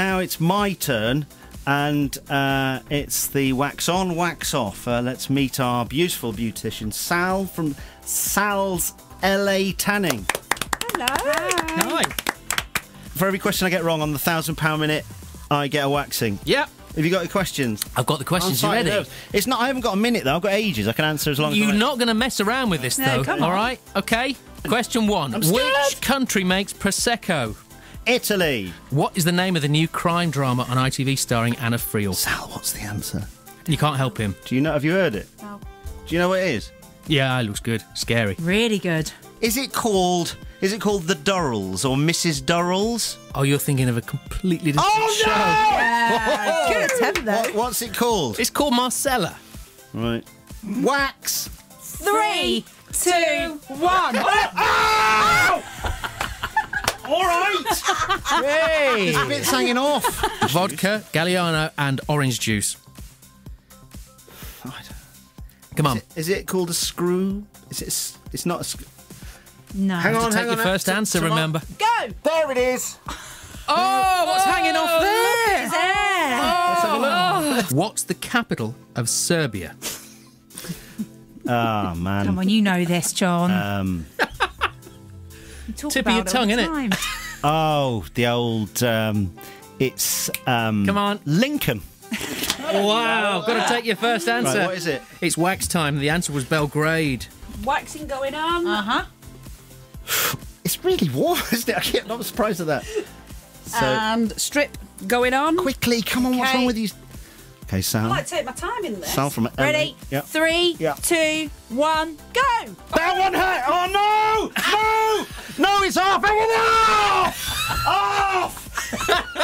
Now it's my turn, and uh, it's the wax on, wax off. Uh, let's meet our beautiful beautician, Sal from Sal's LA Tanning. Hello. Hi. For every question I get wrong on the thousand pound minute, I get a waxing. Yep. Have you got any questions? I've got the questions. You ready? nervous. It's not. I haven't got a minute though. I've got ages. I can answer as long as. You're I not going to mess around with this, No, though. come All on. right? Okay. Question one. I'm. Which country makes Prosecco? Italy. What is the name of the new crime drama on ITV starring Anna Friel? Sal, what's the answer? You can't help him. Do you know? Have you heard it? No. Do you know what it is? Yeah, it looks good. Scary. Really good. Is it called? Is it called the Durrells or Mrs. Durrells? Oh, you're thinking of a completely different Oh show. Yeah, good attempt though. What, what's it called? It's called Marcella. Right. Wax. Three, two, one. Hey! This bit's hanging off. Vodka, Galliano, and orange juice. Come on. Is it called a screw? Is it? It's not a. Sc- No. hang on, Take hang your on. first T- answer, tomorrow- remember. Go. There it is. Oh, what's hanging off there? It's there. What's the capital of Serbia? Ah man. Come on, you know this, John. Um. You talk tip of your it tongue, innit? time. Oh, the old. Um. It's. Um. Come on. Lincoln. Wow, got to take your first answer. Right, what is it? It's wax time. The answer was Belgrade. Waxing going on. Uh huh. It's really warm, isn't it? I'm not surprised at that. So and strip going on. quickly, come on. What's wrong with you? Okay, Sal. I like to take my time in this. Sal from LA. Ready? Yeah. Three, Yeah. two, one, go. That one hurt. Oh no! No! No! It's off! Everyone off! Off!